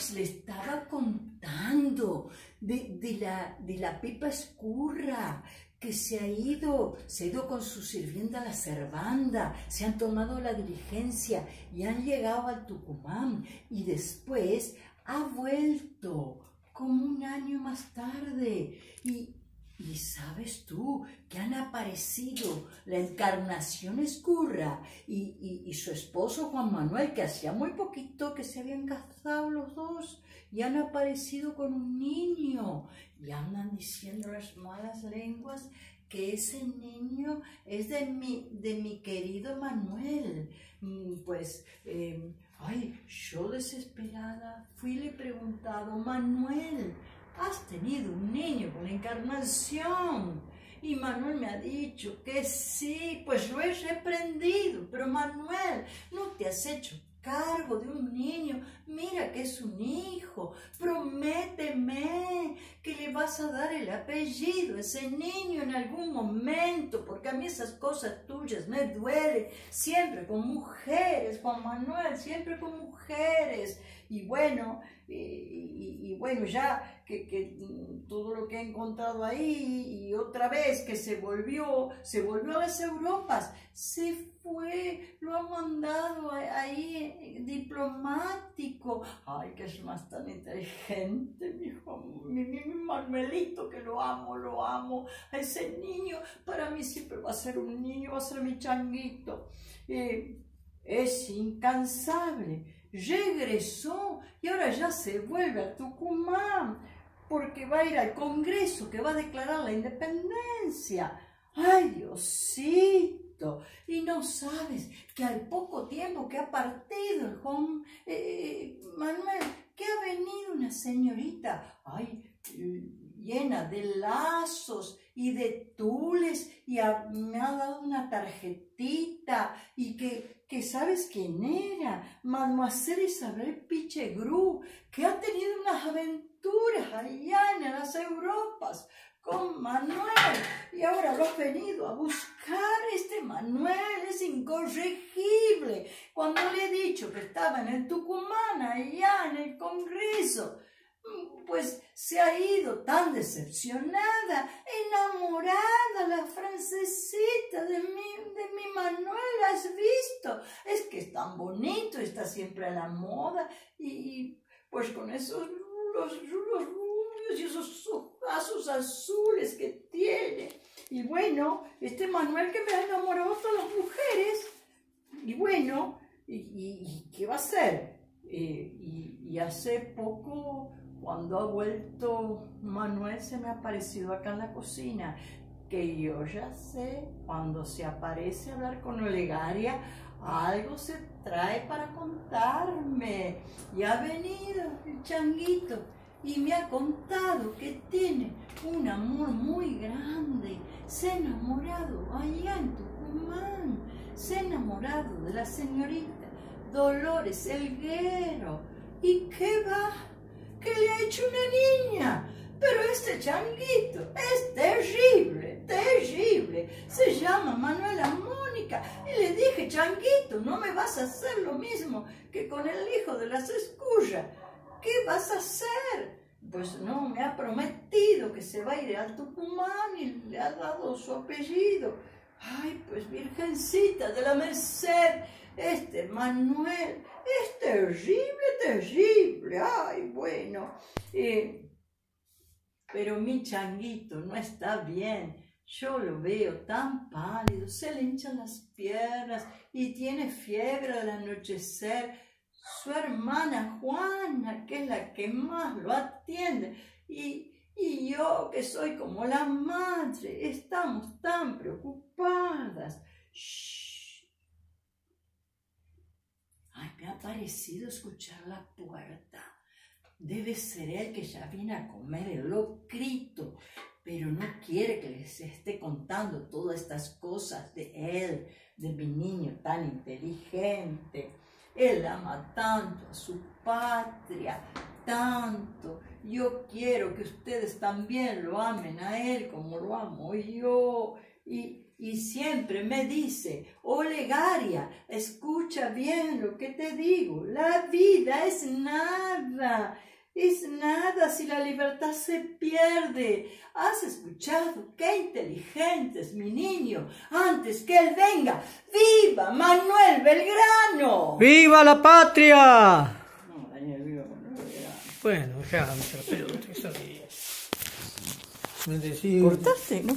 pues le estaba contando de, la, de la Pepa Escurra, que se ha ido, se ha ido con su sirvienta la Cervanda, se han tomado la diligencia y han llegado al Tucumán y después ha vuelto como un año más tarde. Y, y sabes tú que han aparecido la encarnación escurra y, y, su esposo Juan Manuel, que hacía muy poquito que se habían casado los dos, y han aparecido con un niño y andan diciendo las malas lenguas que ese niño es de mi, de mi querido Manuel. Mm, pues, em, ay, yo desesperada fui le preguntado, Manuel, has tenido un niño con la encarnación. Y Manuel me ha dicho que sí, pues lo he reprendido. Pero Manuel, no te has hecho cargo de un niño. Mira que es un hijo. Prométeme que le vas a dar el apellido a ese niño en algún momento, porque a mí esas cosas tuyas me duelen. Siempre con mujeres, Juan Manuel, siempre con mujeres. Y bueno, y, bueno, ya que, que, todo lo que he encontrado ahí y otra vez que se volvió, se volvió a las Europas, se fue, lo ha mandado ahí diplomático. Ay, que es más tan inteligente, mi, mi, Manuelito, que lo amo, lo amo. Ese niño, para mí siempre va a ser un niño, va a ser mi changuito. Es incansable regresó y ahora ya se vuelve a Tucumán porque va a ir al Congreso que va a declarar la independencia. ¡Ay, Diosito! Y no sabes que al poco tiempo que ha partido el Juan eh, Manuel, que ha venido una señorita, ay, llena de lazos y de tules y me ha dado una tarjetita y que, que sabes quién era, Mademoiselle Isabel Pichegru, que ha tenido unas aventuras allá en las Europas con Manuel y ahora lo ha venido a buscar. Este Manuel es incorregible. Cuando le he dicho que estaba en el Tucumán, Congreso, pues se ha ido tan decepcionada, enamorada, la francesita de mi, de mi Manuel, ¿has visto? Es que es tan bonito, está siempre a la moda y, pues con esos los, rubios y esos ojazos azules que tiene. Y bueno, este Manuel que me ha enamorado a todas las mujeres. Y bueno, ¿y, qué va a hacer? Eh, hace poco cuando ha vuelto Manuel se me ha aparecido acá en la cocina, que yo ya sé, cuando se aparece a hablar con Olegaria, algo se trae para contarme. Y ha venido el changuito y me ha contado que tiene un amor muy grande. Se ha enamorado allá en Tucumán. Se ha enamorado de la señorita Dolores Elguero. ¿Y qué va? que le ha hecho una niña. Pero este changuito es terrible, terrible. Se llama Manuela Mónica. Y le dije, changuito, no me vas a hacer lo mismo que con el hijo de las escurras. ¿Qué vas a hacer? Pues no, me ha prometido que se va a ir al Tucumán y le ha dado su apellido. Ay, pues Virgencita de la Merced, este Manuel es terrible, terrible. Ay, bueno. Eh, pero mi changuito no está bien. Yo lo veo tan pálido, se le hinchan las piernas y tiene fiebre al anochecer. Su hermana Juana, que es la que más lo atiende, y, y yo, que soy como la madre, estamos tan preocupadas. Ay, me ha parecido escuchar la puerta. Debe ser él que ya viene a comer el locrito, pero no quiere que les esté contando todas estas cosas de él, de mi niño tan inteligente. Él ama tanto a su patria, tanto. Yo quiero que ustedes también lo amen a él como lo amo yo. Y, y siempre me dice, Olegaria, escucha bien lo que te digo, la vida es nada, es nada si la libertad se pierde. ¿Has escuchado? Qué inteligente es mi niño. Antes que él venga, ¡viva Manuel Belgrano! ¡Viva la patria! No, Daniel, viva Manuel Belgrano. Bueno, ya. Me decía... ¿Cortaste? ¿No?